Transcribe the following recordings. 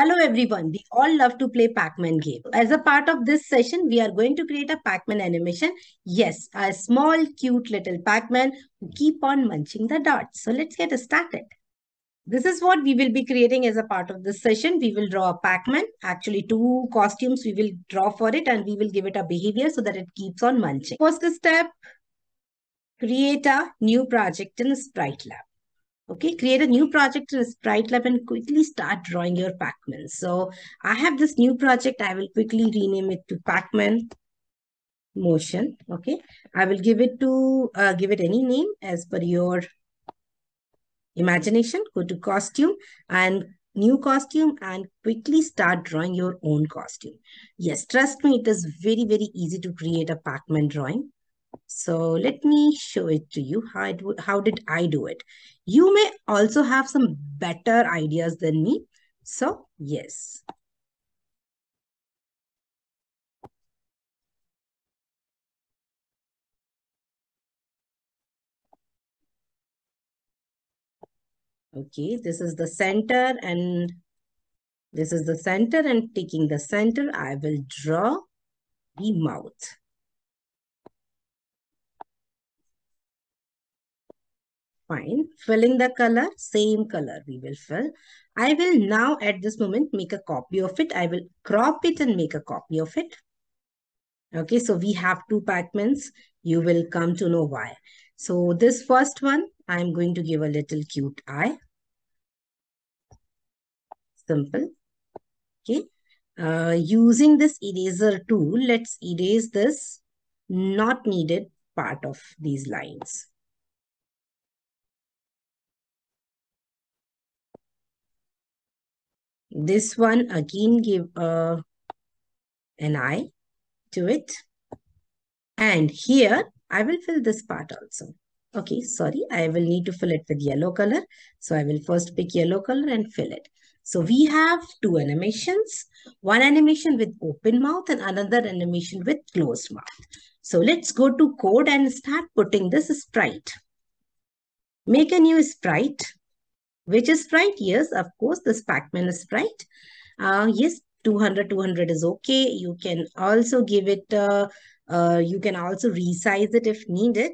Hello everyone, we all love to play Pac-Man game. As a part of this session, we are going to create a Pac-Man animation. Yes, a small cute little Pac-Man who keep on munching the dots. So let's get started. This is what we will be creating as a part of this session. We will draw a Pac-Man, actually two costumes we will draw for it and we will give it a behavior so that it keeps on munching. First step, create a new project in Sprite Lab. Okay, create a new project in Sprite Lab and quickly start drawing your Pac-Man. So I have this new project. I will quickly rename it to Pac-Man motion. Okay, I will give it to, uh, give it any name as per your imagination. Go to costume and new costume and quickly start drawing your own costume. Yes, trust me, it is very, very easy to create a Pac-Man drawing. So let me show it to you. How, it, how did I do it? You may also have some better ideas than me. So yes. Okay, this is the center and this is the center and taking the center, I will draw the mouth. Fine. Filling the color, same color we will fill. I will now at this moment make a copy of it. I will crop it and make a copy of it. Okay, so we have two Pac-Mans. You will come to know why. So this first one, I'm going to give a little cute eye. Simple. Okay. Uh, using this eraser tool, let's erase this not needed part of these lines. This one again give uh, an eye to it. And here I will fill this part also. Okay, sorry, I will need to fill it with yellow color. So I will first pick yellow color and fill it. So we have two animations, one animation with open mouth and another animation with closed mouth. So let's go to code and start putting this sprite. Make a new sprite which is sprite? Yes, of course, this Pac-Man is sprite. Uh, yes, 200, 200 is okay. You can also give it, uh, uh, you can also resize it if needed.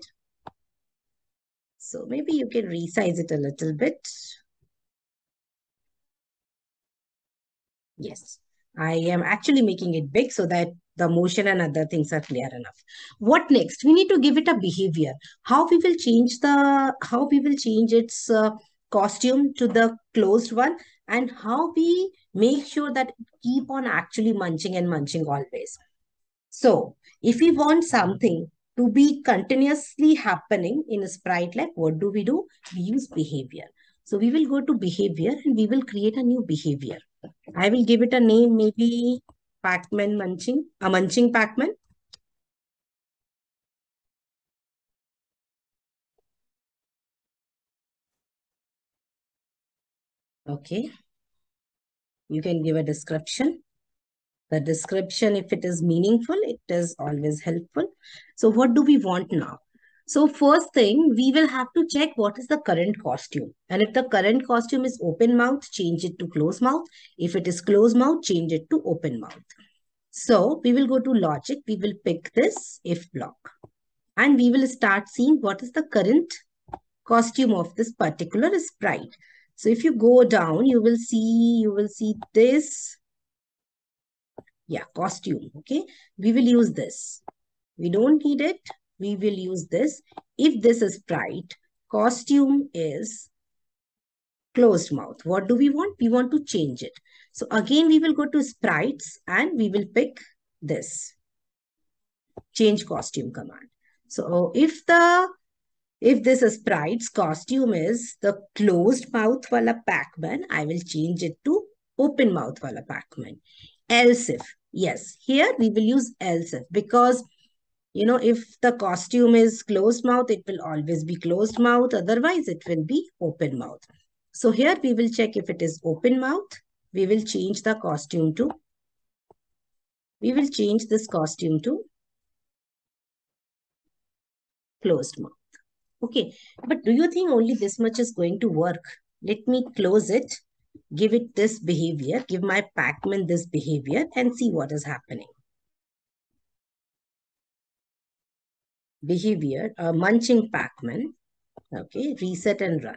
So maybe you can resize it a little bit. Yes, I am actually making it big so that the motion and other things are clear enough. What next? We need to give it a behavior. How we will change the, how we will change its uh, costume to the closed one and how we make sure that keep on actually munching and munching always. So if we want something to be continuously happening in a sprite lab, what do we do? We use behavior. So we will go to behavior and we will create a new behavior. I will give it a name, maybe Pac-Man munching, a munching Pac-Man. Okay. You can give a description. The description, if it is meaningful, it is always helpful. So what do we want now? So first thing, we will have to check what is the current costume. And if the current costume is open mouth, change it to close mouth. If it is close mouth, change it to open mouth. So we will go to logic. We will pick this if block. And we will start seeing what is the current costume of this particular sprite. So if you go down, you will see, you will see this. Yeah, costume. Okay. We will use this. We don't need it. We will use this. If this is sprite, costume is closed mouth. What do we want? We want to change it. So again, we will go to sprites and we will pick this. Change costume command. So if the if this sprite's costume is the closed mouth wala Pac-Man, I will change it to open mouth wala Pac-Man. Else if, yes, here we will use else if because, you know, if the costume is closed mouth, it will always be closed mouth. Otherwise, it will be open mouth. So here we will check if it is open mouth. We will change the costume to, we will change this costume to closed mouth. Okay, but do you think only this much is going to work? Let me close it give it this behavior, give my Pacman this behavior and see what is happening. Behavior, uh, munching Pacman. Okay, reset and run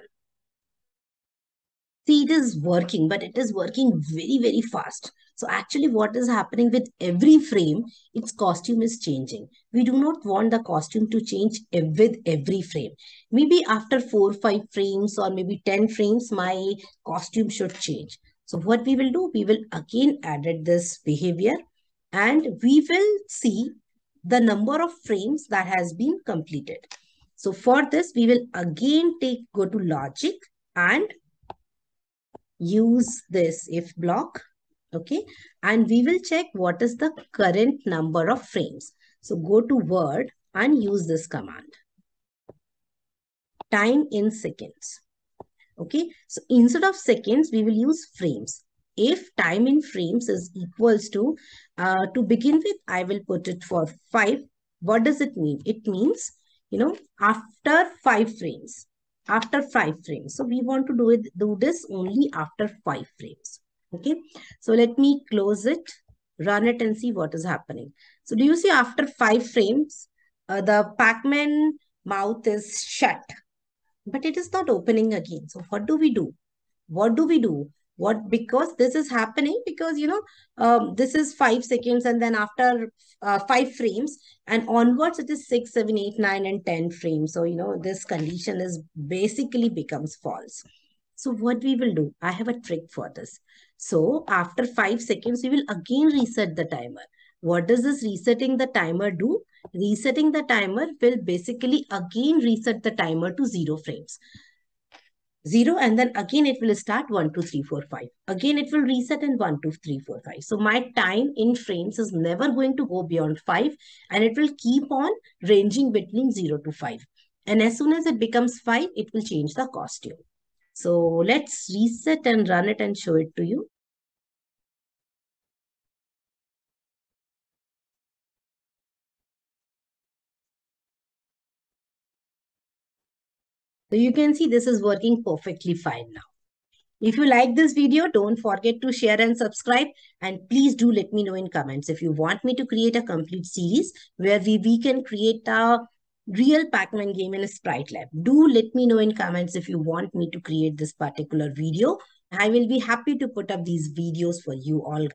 see it is working but it is working very very fast so actually what is happening with every frame its costume is changing. We do not want the costume to change with every frame. Maybe after four five frames or maybe 10 frames my costume should change. So what we will do we will again added this behavior and we will see the number of frames that has been completed. So for this we will again take go to logic and use this if block okay? And we will check what is the current number of frames. So go to word and use this command. Time in seconds. Okay? So instead of seconds we will use frames. If time in frames is equals to uh, to begin with i will put it for five. What does it mean? It means you know after five frames. After five frames. So we want to do it, do this only after five frames. Okay. So let me close it, run it and see what is happening. So do you see after five frames, uh, the Pacman mouth is shut, but it is not opening again. So what do we do? What do we do? What because this is happening because you know um, this is five seconds and then after uh, five frames and onwards it is six, seven, eight, nine, and ten frames. So you know this condition is basically becomes false. So what we will do? I have a trick for this. So after five seconds, we will again reset the timer. What does this resetting the timer do? Resetting the timer will basically again reset the timer to zero frames. 0 and then again it will start 1, 2, 3, 4, 5. Again it will reset in 1, 2, 3, 4, 5. So my time in frames is never going to go beyond 5 and it will keep on ranging between 0 to 5. And as soon as it becomes 5, it will change the costume. So let's reset and run it and show it to you. So you can see this is working perfectly fine now. If you like this video, don't forget to share and subscribe. And please do let me know in comments if you want me to create a complete series where we, we can create a real Pacman game in a Sprite Lab. Do let me know in comments if you want me to create this particular video. I will be happy to put up these videos for you all.